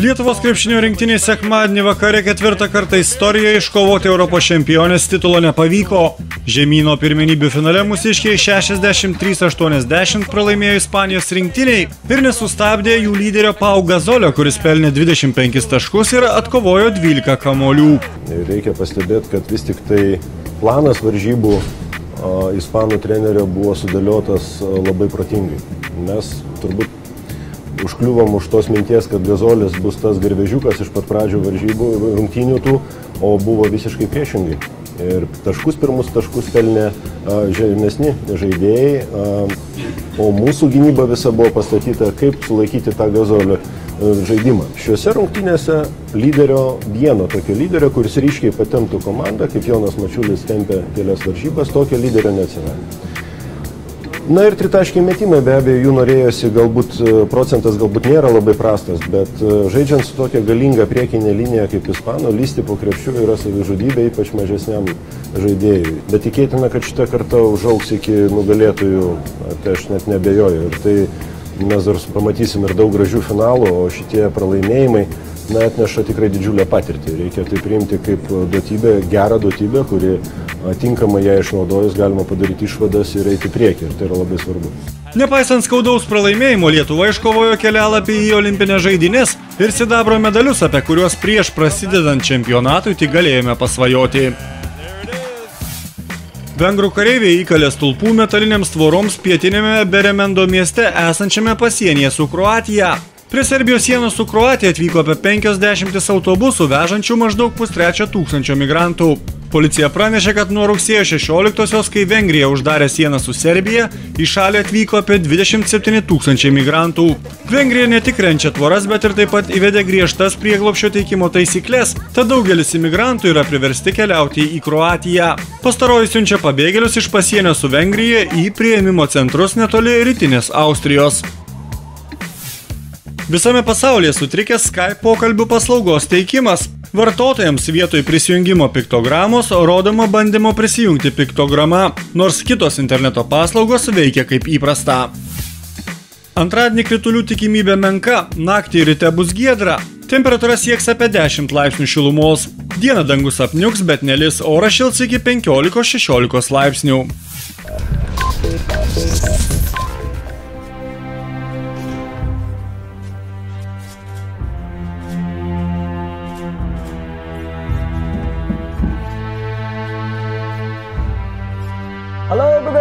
Lietuvos krepšinio rinktinė sekmadienį vakare ketvirtą kartą istorijoje iškovoti Europos čempionės titulo nepavyko. Žemyno pirmenybių finale mūsiškiai 63-80 pralaimėjo Ispanijos rinktiniai ir nesustabdė jų lyderio Pau Gazolio, kuris pelnė 25 taškus ir atkovojo 12 kamolių. Reikia pastebėti, kad vis tik tai planas varžybų ispanų trenerio buvo sudėliotas labai protingai. Mes turbūt užkliuvom už tos minties, kad Gazolis bus tas garvežiukas iš pat pradžių varžybų rungtynių tų, o buvo visiškai priešingai. Ir taškus pirmus taškus pelnė žemesni žaidėjai, o mūsų gynyba visa buvo pastatyta, kaip sulaikyti tą Gazolio žaidimą. Šiuose rungtynėse lyderio, vieno tokio lyderio, kuris ryškiai patemtų komandą, kaip Jonas Mačiulis tempė kelias varžybas, tokio lyderio neatsirado. Na ir tritaškiai metimai, be abejo, jų norėjosi, galbūt e, procentas galbūt nėra labai prastas, bet e, žaidžiant su tokia galinga priekinė linija kaip Ispano, lysti po krepšių yra savižudybė, ypač mažesniam žaidėjui. Bet tikėtina, kad šitą kartą užauks iki nugalėtojų, tai aš net nebejoju. Ir tai mes dar pamatysim ir daug gražių finalų, o šitie pralaimėjimai na, atneša tikrai didžiulę patirtį. Reikia tai priimti kaip duotybę, gerą duotybę, kuri tinkamai ją išnaudojus galima padaryti išvadas ir eiti priekį. Ir tai yra labai svarbu. Nepaisant skaudaus pralaimėjimo, Lietuva iškovojo kelialapį į olimpinės žaidynės ir sidabro medalius, apie kuriuos prieš prasidedant čempionatui tik galėjome pasvajoti. Vengrų kareiviai įkalė stulpų metaliniams tvoroms pietinėme Beremendo mieste esančiame pasienyje su Kroatija. Prie Serbijos sienos su Kroatija atvyko apie 50 autobusų vežančių maždaug pustrečio tūkstančio migrantų. Policija pranešė, kad nuo rugsėjo 16-osios, kai Vengrija uždarė sieną su Serbija, į šalį atvyko apie 27 tūkstančiai migrantų. Vengrija ne tik renčia tvoras, bet ir taip pat įvedė griežtas prieglopščio teikimo taisyklės, tad daugelis imigrantų yra priversti keliauti į Kroatiją. Pastaroji siunčia pabėgėlius iš pasienio su Vengrija į prieimimo centrus netoli rytinės Austrijos. Visame pasaulyje sutrikęs Skype pokalbių paslaugos teikimas. Vartotojams vietoj prisijungimo piktogramos rodoma bandymo prisijungti piktograma, nors kitos interneto paslaugos veikia kaip įprasta. Antradienį kritulių tikimybė menka, naktį ryte bus giedra, temperatūra sieks apie 10 laipsnių šilumos. Dieną dangus apniuks, bet nelis oras šils iki 15-16 laipsnių. Hello, everybody.